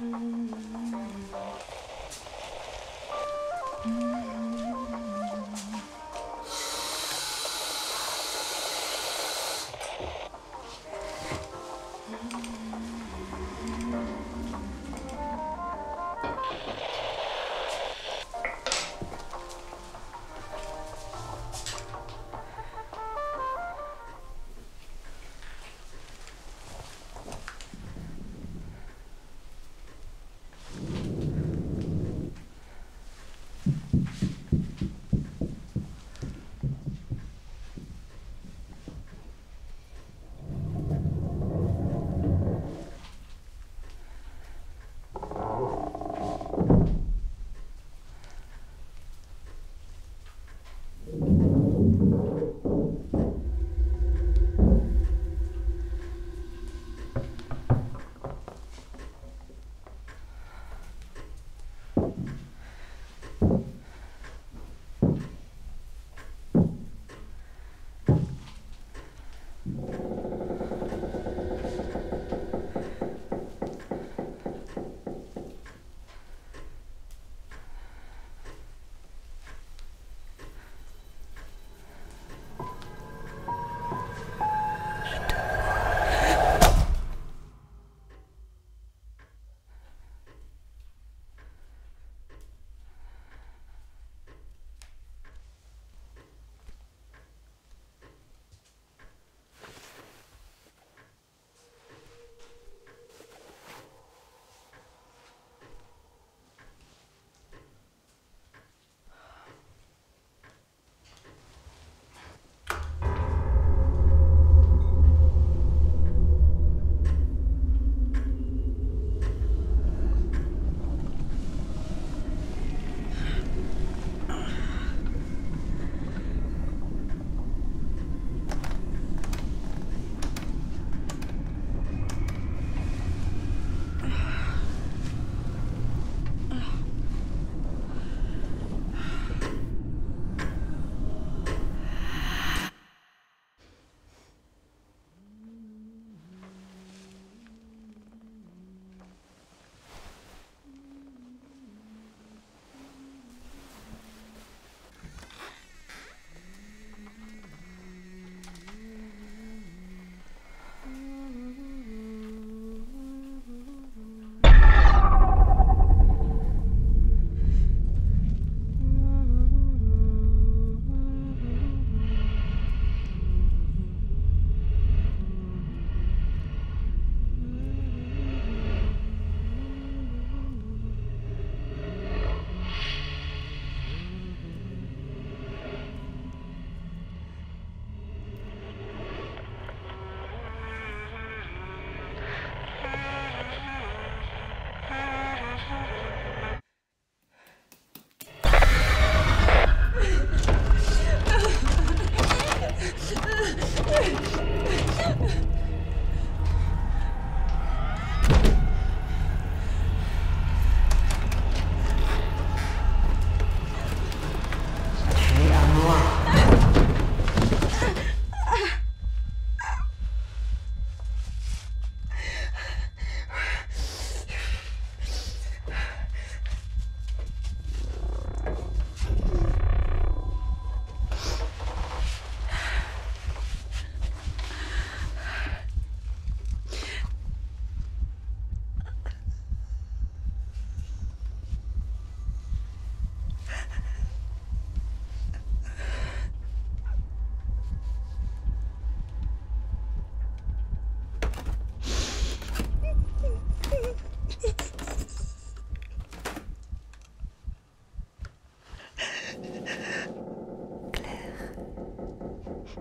うん。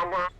Mama.